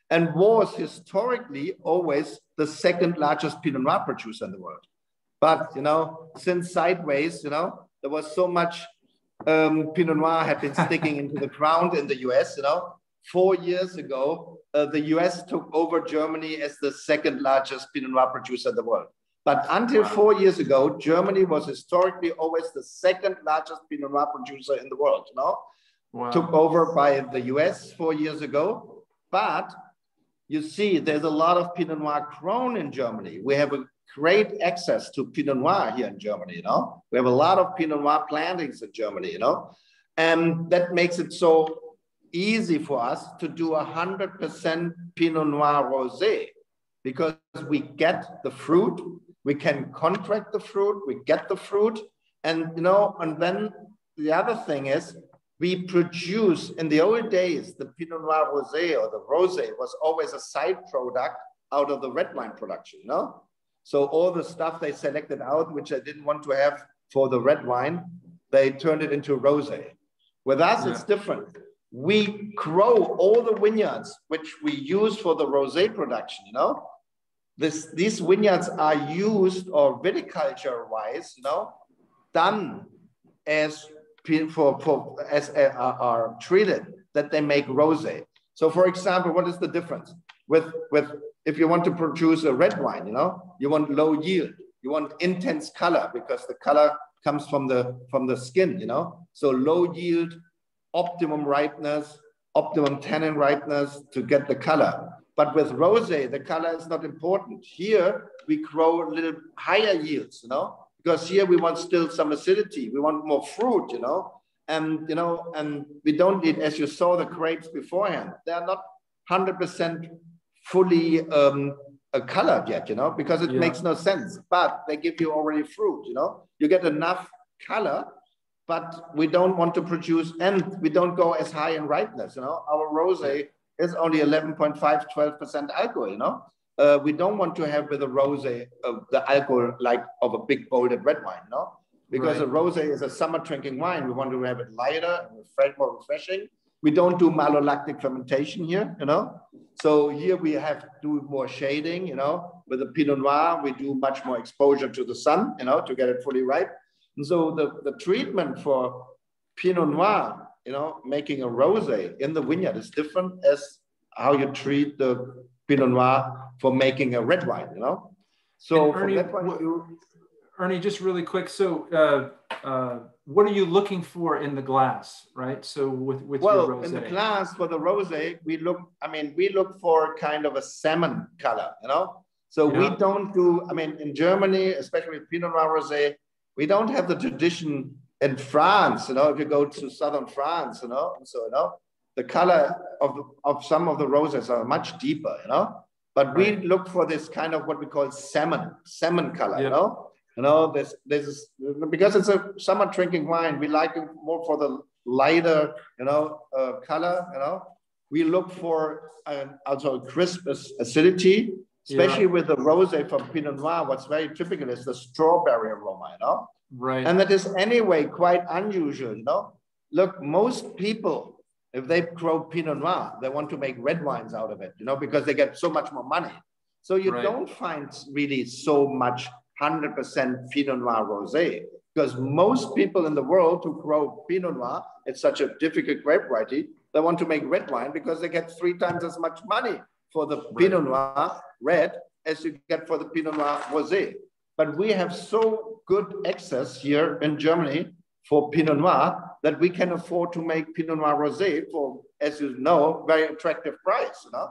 and was historically always the second largest Pinot Noir producer in the world. But, you know, since sideways, you know, there was so much um, Pinot Noir had been sticking into the ground in the US, you know. Four years ago, uh, the US took over Germany as the second largest Pinot Noir producer in the world. But until wow. four years ago, Germany was historically always the second largest Pinot Noir producer in the world. You know, wow. took over by the US four years ago. But you see, there's a lot of Pinot Noir grown in Germany. We have a great access to Pinot Noir here in Germany. You know, we have a lot of Pinot Noir plantings in Germany. You know, and that makes it so easy for us to do a hundred percent Pinot Noir rosé because we get the fruit we can contract the fruit, we get the fruit, and you know, and then the other thing is we produce in the old days the Pinot Noir Rosé or the Rosé was always a side product out of the red wine production, you know? So all the stuff they selected out, which I didn't want to have for the red wine, they turned it into rosé. With us, yeah. it's different. We grow all the vineyards which we use for the rosé production, you know? This, these vineyards are used or viticulture wise, you know, done as for, for as uh, are treated that they make rosé. So for example, what is the difference with, with if you want to produce a red wine, you know, you want low yield, you want intense color because the color comes from the, from the skin, you know, so low yield, optimum ripeness, optimum tannin ripeness to get the color. But with rosé, the color is not important. Here, we grow a little higher yields, you know, because here we want still some acidity. We want more fruit, you know, and, you know, and we don't need, as you saw the grapes beforehand, they are not 100% fully um, uh, colored yet, you know, because it yeah. makes no sense, but they give you already fruit, you know, you get enough color, but we don't want to produce, and we don't go as high in ripeness, you know, our rosé it's only 11.5, 12% alcohol, you know? Uh, we don't want to have with a rosé uh, the alcohol like of a big bolded red wine, no? Because right. a rosé is a summer drinking wine. We want to have it lighter and more refreshing. We don't do malolactic fermentation here, you know. So here we have to do more shading, you know. With the Pinot Noir, we do much more exposure to the sun, you know, to get it fully ripe. And so the, the treatment for Pinot Noir, you know, making a rosé in the vineyard is different as how you treat the Pinot Noir for making a red wine, you know. So Ernie, that point Ernie, just really quick. So, uh, uh, what are you looking for in the glass, right? So, with with well, your rosé. in the glass for the rosé, we look. I mean, we look for kind of a salmon color, you know. So yeah. we don't do. I mean, in Germany, especially with Pinot Noir rosé, we don't have the tradition in France. You know, if you go to southern France, you know, so you know, the color of of some of the roses are much deeper, you know. But we look for this kind of what we call salmon, salmon color, you know you know, this there's, because it's a summer drinking wine, we like it more for the lighter, you know, uh, color, you know. We look for an, also a crisp acidity, especially yeah. with the rosé from Pinot Noir. What's very typical is the strawberry aroma, you know. Right. And that is anyway quite unusual, you know. Look, most people, if they grow Pinot Noir, they want to make red wines out of it, you know, because they get so much more money. So you right. don't find really so much 100% Pinot Noir rosé because most people in the world who grow Pinot Noir, it's such a difficult grape variety, they want to make red wine because they get three times as much money for the. Pinot Noir red as you get for the Pinot Noir rosé. But we have so good access here in Germany for Pinot Noir that we can afford to make Pinot Noir rosé for, as you know, very attractive price. You know,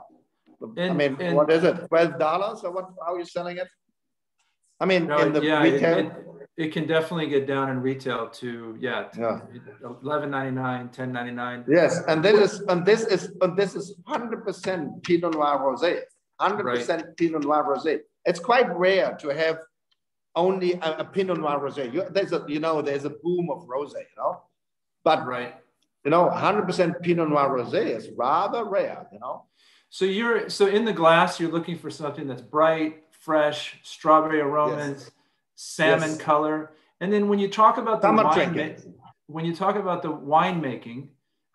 I mean, what is it? Twelve dollars or what? How are you selling it? I mean, no, in the yeah, retail. It, it, it, can definitely get down in retail to yeah, yeah. eleven ninety nine, ten ninety nine. Yes, and this is and this is and this is hundred percent Pinot Noir rosé, hundred percent Pinot Noir rosé. It's quite rare to have only a, a Pinot Noir rosé. You, there's a you know there's a boom of rosé, you know, but right, you know, hundred percent Pinot Noir rosé is rather rare, you know. So you're so in the glass, you're looking for something that's bright, fresh, strawberry aromas, yes. salmon yes. color. And then when you talk about the wine, ma- when you talk about the winemaking,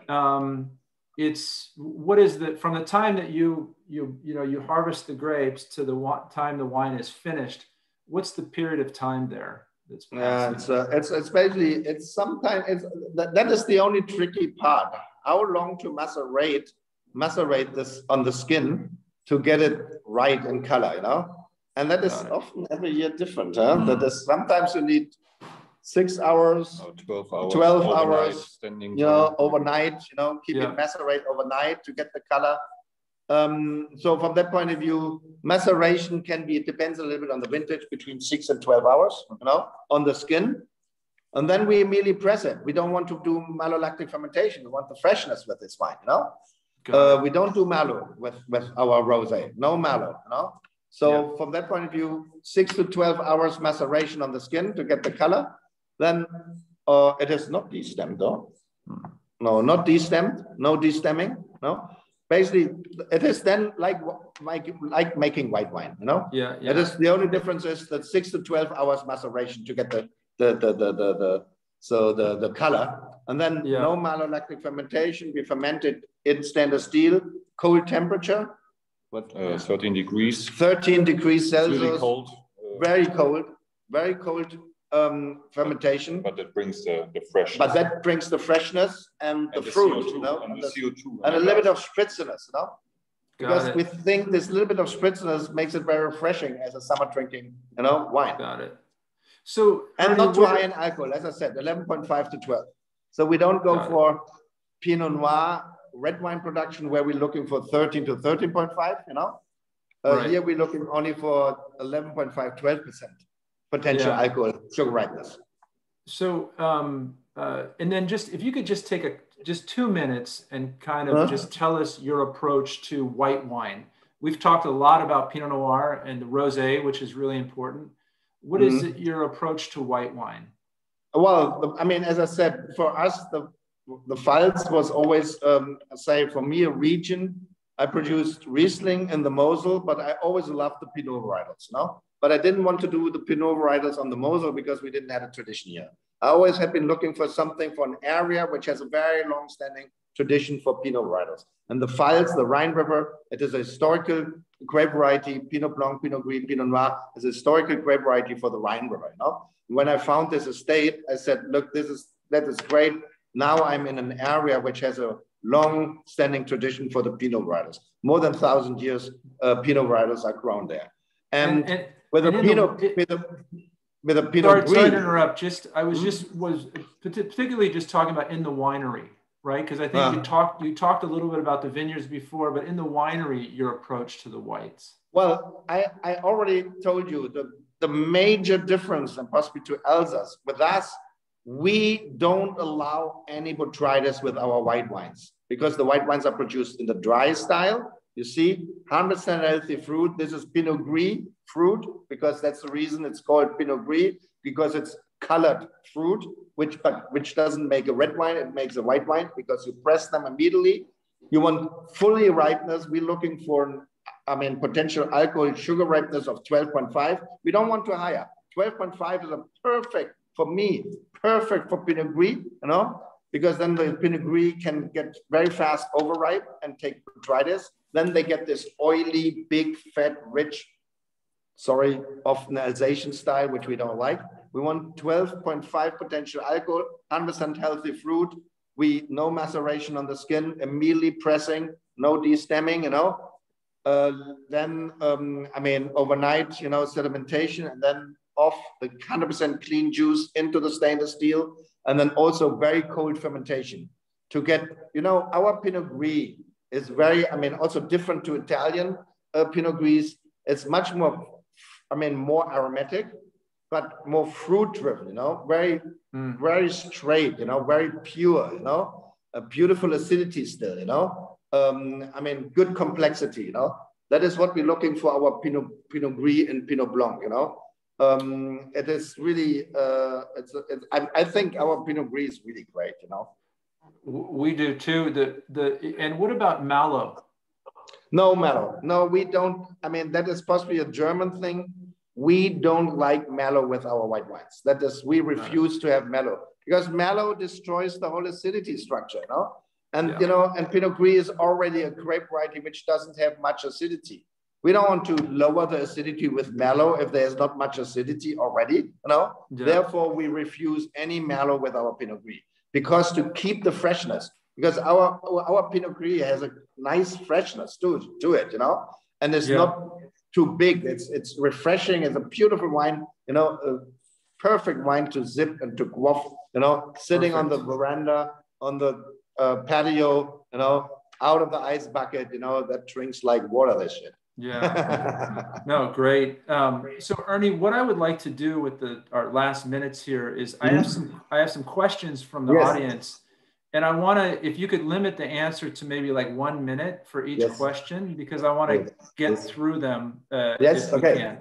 um, it's what is the from the time that you you you know you harvest the grapes to the wa- time the wine is finished. What's the period of time there? That's yeah, it's, uh, it's it's basically it's sometimes it's that, that is the only tricky part. How long to macerate macerate this on the skin to get it right in color, you know? And that is often every year different. Huh? Mm. That is sometimes you need six hours, oh, 12 hours, 12 hours you know, overnight, you know, keep yeah. it macerate overnight to get the color. Um, so from that point of view, maceration can be, it depends a little bit on the vintage, between six and 12 hours, you know, on the skin. And then we immediately press it. We don't want to do malolactic fermentation. We want the freshness with this wine, you know. Uh, we don't do malo with, with our rosé, no malo, you know. So yeah. from that point of view, six to 12 hours maceration on the skin to get the color. Then uh, it is not destemmed though. No, not destemmed, no destemming, no. Basically, it is then like, like, like making white wine, you know? Yeah, yeah. It is, the only difference is that six to 12 hours maceration to get the, the, the, the, the, the so the, the color. And then yeah. no malolactic fermentation. We fermented in stainless steel, cold temperature, what? Uh, 13 degrees. 13 degrees Celsius. Really cold. Very cold. Very cold um, fermentation. But, but that brings the, the freshness. But that brings the freshness and, and the, the, fruit, CO2, you know, and, and the, CO2. And, a little bit of spritziness, you know. Because we think this little bit of spritziness makes it very refreshing as a summer drinking, you know, wine. Got it. So and not too high in alcohol, as I said, 11.5 to 12. So we don't go for Pinot Noir red wine production where we're looking for 13 to 13.5, you know. Uh, right. Here we're looking only for 11.5, 12% potential yeah. alcohol sugar ripeness. So, um, uh, and then just if you could just take a just two minutes and kind of huh? just tell us your approach to white wine. We've talked a lot about Pinot Noir and the rosé, which is really important. What mm-hmm. is your approach to white wine? Well, I mean, as I said, for us, the the Pfalz was always, um, say, for me, a region. I produced Riesling in the Mosel, but I always loved the Pinot varietals, no? But I didn't want to do the Pinot varietals on the Mosel because we didn't have a tradition here. I always have been looking for something for an area which has a very long-standing tradition for Pinot varietals. And the Pfalz, the Rhine River, it is a historical grape variety. Pinot Blanc, Pinot Gris, Pinot Noir is a historical grape variety for the Rhine River. You know? When I found this estate, I said, look, this is that is great. Now I'm in an area which has a long-standing tradition for the Pinot varietals. More than thousand years, uh, Pinot varietals are grown there. And, and, and with a Pinot, the, with a with a Pinot sorry, Gris. Sorry to interrupt. Just I was mm-hmm. just was particularly just talking about in the winery, right? Because I think uh, you talked you talked a little bit about the vineyards before, but in the winery, your approach to the whites. Well, I I already told you the the major difference, and possibly to Alsace, with us, we don't allow any botrytis with our white wines because the white wines are produced in the dry style. You see, 100% healthy fruit. This is Pinot Gris fruit because that's the reason it's called Pinot Gris because it's colored fruit, which but which doesn't make a red wine. It makes a white wine because you press them immediately. You want fully ripeness. We're looking for, I mean, potential alcohol sugar ripeness of 12.5. We don't want to higher. 12.5 is a perfect for me, perfect for Pinot Gris, you know, because then the Pinot Gris can get very fast overripe and take botrytis. Then they get this oily, big, fat, rich, sorry, often Alsatian style, which we don't like. We want 12.5 potential alcohol, 100% healthy fruit. We no maceration on the skin, immediately pressing, no destemming, you know. Uh, then, um, I mean, overnight, you know, sedimentation, and then off the 100% clean juice into the stainless steel, and then also very cold fermentation to get, you know, our Pinot Gris is very, I mean, also different to Italian uh, Pinot Gris. It's much more, I mean, more aromatic, but more fruit driven, you know, very, mm. very straight, you know, very pure, you know, a beautiful acidity still, you know. Um, I mean, good complexity, you know. That is what we're looking for our Pinot, Pinot Gris and Pinot Blanc, you know um, it is really, uh, it's, it's I, I, think our Pinot Gris is really great, you know. We do too. The, the, and what about Malo? No Malo. No, we don't. I mean, that is possibly a German thing. We don't like Malo with our white wines. That is, we refuse to have Malo because Malo destroys the whole acidity structure, No. And, yeah. you know, and Pinot Gris is already a grape variety which doesn't have much acidity. We don't want to lower the acidity with Malo if there's not much acidity already, you know? Yeah. Therefore, we refuse any Malo with our Pinot Gris because to keep the freshness, because our, our Pinot Gris has a nice freshness to, to it, you know? And it's yeah. not too big. It's, it's refreshing. It's a beautiful wine, you know, a perfect wine to zip and to quaff, you know, sitting Perfect. on the veranda, on the uh, patio, you know, out of the ice bucket, you know, that drinks like water, this shit. Yeah. no, great. Um, so Ernie, what I would like to do with the our last minutes here is I have some I have some questions from the yes. audience. And I want to, if you could limit the answer to maybe like one minute for each yes. question, because I want to get yes. through them. Uh, yes, okay. Can.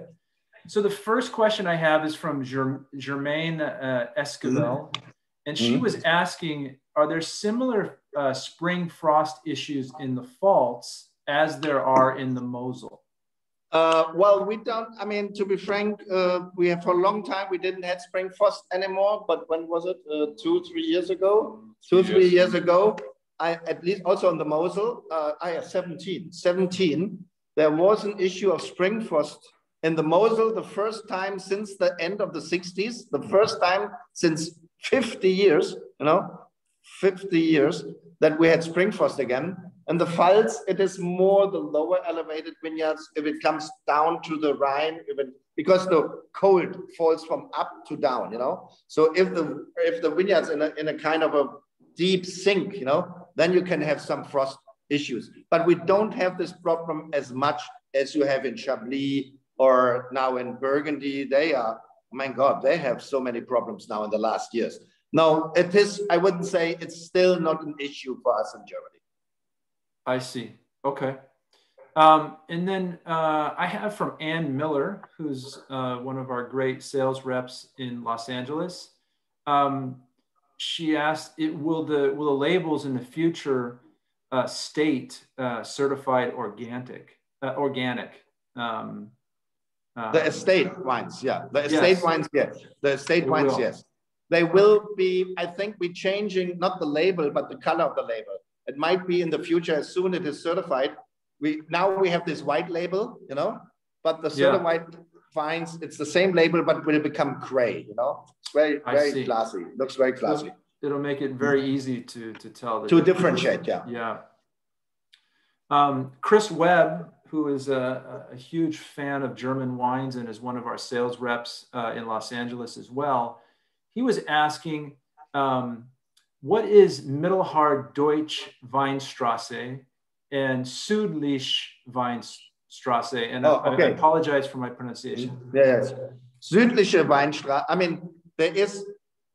So the first question I have is from Germaine uh, Esquivel, mm-hmm. and she mm-hmm. was asking, are there similar uh, spring frost issues in the Pfalz as there are in the Mosel? Uh, well, we don't, I mean, to be frank, uh, we have for a long time, we didn't have spring frost anymore, but when was it? Uh, two, three years ago? Two, three years, years ago, I, at least also on the Mosel, uh, I have 17, 17, there was an issue of spring frost in the Mosel the first time since the end of the 60s, the first time since 50 years, you know, 50 years that we had spring frost again. And the Pfalz, it is more the lower elevated vineyards if it comes down to the Rhine, even because the cold falls from up to down, you know. So if the if the vineyards in a in a kind of a deep sink, you know, then you can have some frost issues. But we don't have this problem as much as you have in Chablis or now in Burgundy. They are, oh my God, they have so many problems now in the last years. No, it is, I wouldn't say it's still not an issue for us in Germany. I see. Okay. Um, and then uh, I have from Ann Miller, who's uh, one of our great sales reps in Los Angeles. Um, she asked, it, will, the, will the labels in the future uh, state uh, certified organic? Uh, organic? Um, the estate wines, yeah. The estate yes. wines, yes. The estate it wines, will. yes. They will be, I think, we're changing not the label, but the color of the label. It might be in the future as soon as it is certified. We now we have this white label, you know, but the certified yeah. vines, it's the same label, but will become gray, you know. It's very, very classy. Looks very classy. It'll, it'll, make it very easy to to tell. The to differentiate, yeah. Yeah. Um, Chris Webb, who is a, a, huge fan of German wines and is one of our sales reps uh, in Los Angeles as well, he was asking, um, what is Mittelhaardt Deutsch Weinstrasse and Südliche Weinstrasse? And oh, okay. I, I, apologize for my pronunciation. Yes. Südliche Weinstrasse. I mean, there is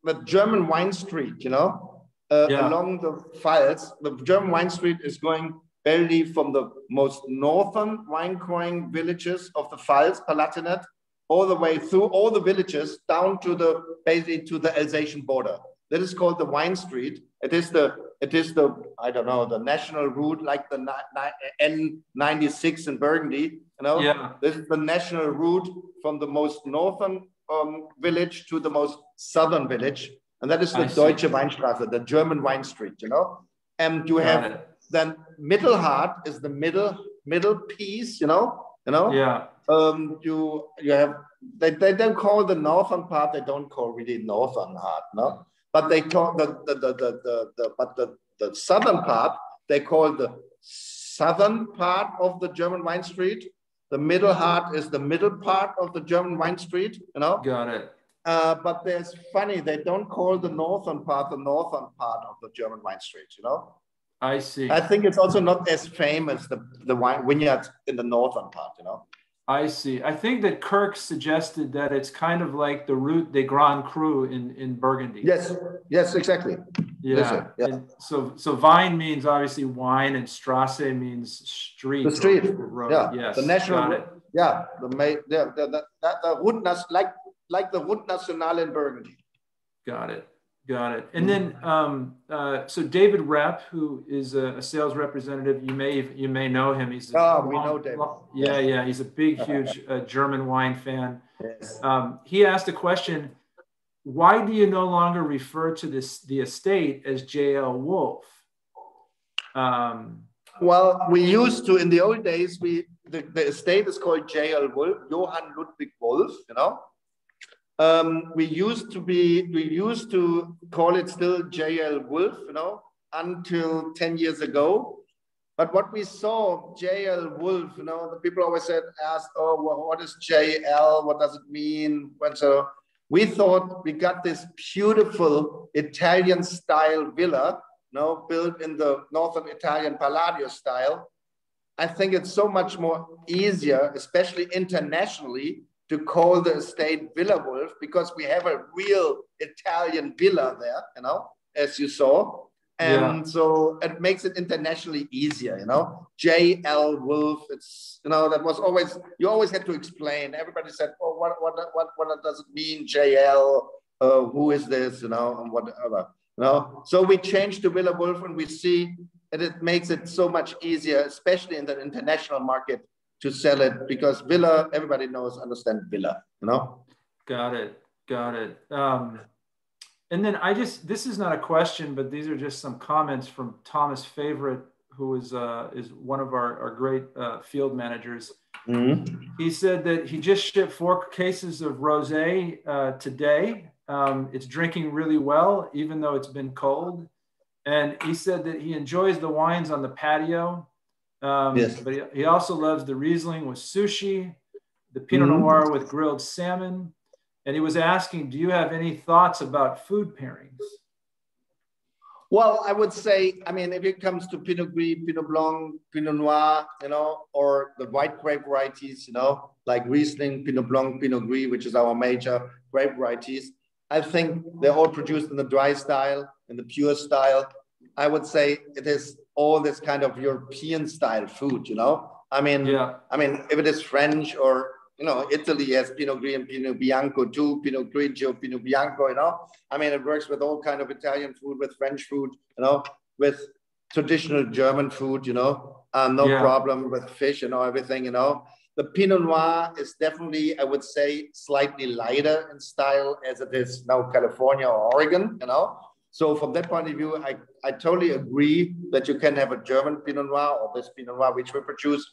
the German wine street, you know, uh, yeah. along the Pfalz. The German wine street is going barely from the most northern wine growing villages of the Pfalz, Palatinate, all the way through all the villages down to the basically to the Alsatian border. That is called the wine street. It is the it is the I don't know the national route like the N96 in Burgundy. You know, yeah. this is the national route from the most northern um, village to the most southern village, and that is the I Deutsche see. Weinstraße, the German wine street. You know, and you have then Mittelhaardt is the middle middle piece, you know, you know. Yeah. Um, you you have they, they don't call the northern part. They don't call really northern heart, no. But they call the the the the, the, but the the southern part they call the southern part of the German wine street. The Mittelhaardt is the middle part of the German wine street, you know. Got it. Uh, but there's funny, they don't call the northern part the northern part of the German wine street, you know. I see. I think it's also not as famous the the wine vineyards in the northern part, you know. I see. I think that Kirk suggested that it's kind of like the route des Grand Cru in, in Burgundy. Yes, yes, exactly. Yeah. yeah. so so vine means obviously wine and Strasse means street. The street. Road. Yeah. Yes. The national. Yeah. The the the, the, the, the route like like the route nationale in Burgundy. Got it. Got it. And then, um, uh, so David Rep, who is a, a, sales representative, you may you may know him. He's a, oh, we know David. yeah, yeah. He's a big, huge uh, German wine fan. Yes. Um, he asked a question: Why do you no longer refer to this the estate as J.L. Wolf? Um, well, we used to in the old days. We the, the estate is called J.L. Wolf, Johann Ludwig Wolf. You know um, we used to be, we used to call it still JL Wolf, you know, until 10 years ago. But what we saw, JL Wolf, you know, the people always said, asked, oh, well, what is JL? What does it mean? When so we thought we got this beautiful Italian style villa, you know, built in the Northern Italian Palladio style. I think it's so much more easier, especially internationally, to call the estate Villa Wolf because we have a real Italian villa there, you know, as you saw. And yeah. so it makes it internationally easier, you know. J.L. Wolf, it's, you know, that was always, you always had to explain. Everybody said, oh, what, what, what, what does it mean, J.L.? Uh, who is this, you know, and whatever, you know. So we changed to Villa Wolf and we see that it makes it so much easier, especially in the international market, to sell it because Villa, everybody knows, understand Villa, you know? Got it. Got it. Um, and then I just, this is not a question, but these are just some comments from Thomas Favorite, who is, uh, is one of our, our great uh, field managers. Mm-hmm. He said that he just shipped four cases of rosé uh, today. Um, it's drinking really well, even though it's been cold. And he said that he enjoys the wines on the patio um, yes. But he, he, also loves the Riesling with sushi, the Pinot mm-hmm. Noir with grilled salmon. And he was asking, do you have any thoughts about food pairings? Well, I would say, I mean, if it comes to Pinot Gris, Pinot Blanc, Pinot Noir, you know, or the white grape varieties, you know, like Riesling, Pinot Blanc, Pinot Gris, which is our major grape varieties, I think they're all produced in the dry style, in the pure style. I would say it is all this kind of European style food, you know? I mean, yeah. I mean, if it is French or you know, Italy has Pinot Gris and Pinot Bianco too, Pinot Grigio, Pinot Bianco, you know. I mean, it works with all kind of Italian food, with French food, you know, with traditional German food, you know, uh, no yeah. problem with fish, you know, everything, you know. The Pinot Noir is definitely, I would say, slightly lighter in style as it is now California or Oregon, you know. So from that point of view, I, I totally agree that you can have a German Pinot Noir or this Pinot Noir, which we produce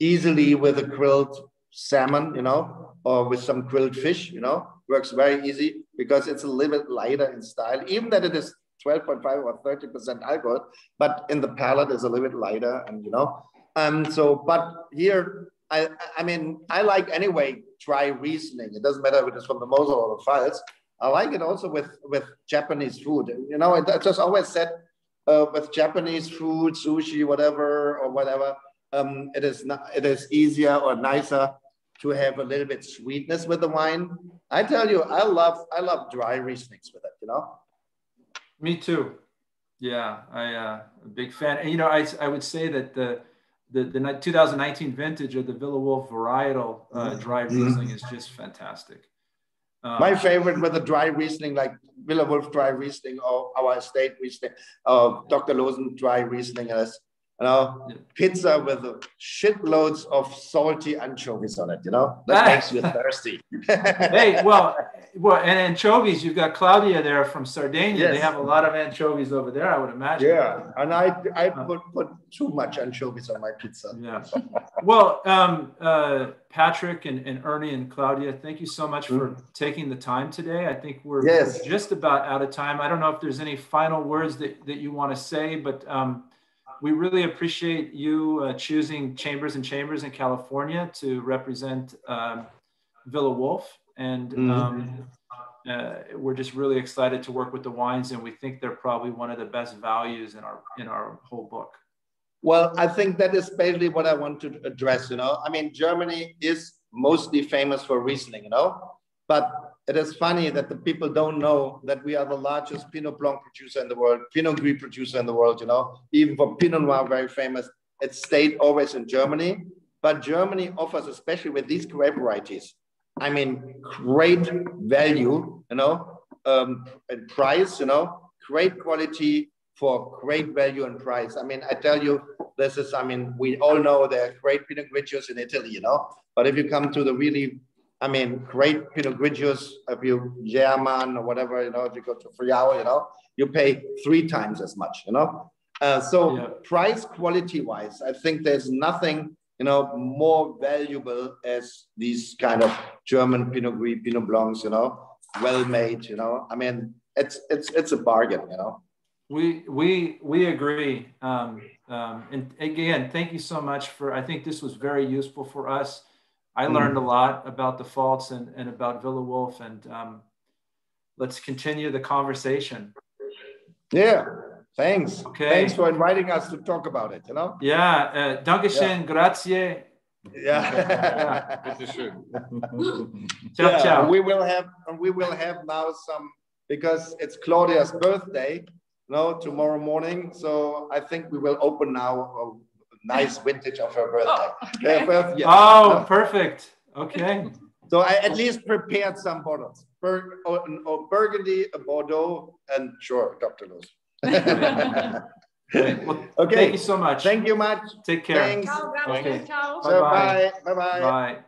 easily with a grilled salmon, you know, or with some grilled fish, you know, works very easy because it's a little bit lighter in style, even that it is 12.5 or 30% alcohol, but in the palate is a little bit lighter and, you know, um, so, but here, I, I mean, I like anyway dry Riesling. It doesn't matter if it is from the Mosel or the Pfalz. I like it also with, with Japanese food. You know, I just always said uh, with Japanese food, sushi, whatever, or whatever, um, it is not, it is easier or nicer to have a little bit sweetness with the wine. I tell you, I love I love dry Rieslings with it. You know. Me too. Yeah, I uh, a big fan. And you know, I I would say that the the, the 2019 vintage of the Villa Wolf varietal uh, mm-hmm. dry Riesling mm-hmm. is just fantastic. Um, My favorite with a dry Riesling, like Villa Wolf dry Riesling or our estate Riesling, uh, Dr. Loosen dry Riesling is you know, pizza with shitloads of salty anchovies on it, you know, that makes you thirsty. hey, well, well, and anchovies, you've got Claudia there from Sardinia. Yes. They have a lot of anchovies over there, I would imagine. Yeah, and I, I put, put too much anchovies on my pizza. Yeah. well, um, uh, Patrick and, and Ernie and Claudia, thank you so much for mm. taking the time today. I think we're, yes. just about out of time. I don't know if there's any final words that, that you want to say, but um, we really appreciate you uh, choosing Chambers and Chambers in California to represent um, Villa Wolf. And mm-hmm. um, uh, we're just really excited to work with the wines, and we think they're probably one of the best values in our in our whole book. Well, I think that is basically what I want to address. You know, I mean, Germany is mostly famous for Riesling, you know, but it is funny that the people don't know that we are the largest Pinot Blanc producer in the world, Pinot Gris producer in the world, you know, even for Pinot Noir, very famous. It stayed always in Germany, but Germany offers, especially with these grape varieties, I mean, great value, you know, um, and price, you know, great quality for great value and price. I mean, I tell you, this is, I mean, we all know there are great Pinot Grigios in Italy, you know, but if you come to the really I mean, great Pinot Grigios, if you German or whatever, you know, if you go to Friaul, you know, you pay three times as much, you know. Uh, so yeah. price quality wise, I think there's nothing, you know, more valuable as these kind of German Pinot Gris, Pinot Blancs, you know, well made, you know. I mean, it's it's it's a bargain, you know. We we we agree. Um, um, and again, thank you so much for. I think this was very useful for us I mm. learned a lot about the Pfalz and, and about Villa Wolf, and um, let's continue the conversation. Yeah, thanks. Okay. Thanks for inviting us to talk about it, you know? Yeah, uh, Dankeschön, yeah. grazie. Yeah. ciao, yeah. ciao. We will have we will have now some because it's Claudia's birthday, no, tomorrow morning. So I think we will open now nice vintage of her birthday. Oh, okay. birth, yeah. oh perfect. Okay. So I at least prepared some bottles. Bur oh, or, or oh, Burgundy, Bordeaux, and sure, Dr. Luz. well, okay. Thank you so much. Thank you much. Take care. Thanks. Ciao, okay. Ciao. So bye. Bye. Bye. Bye.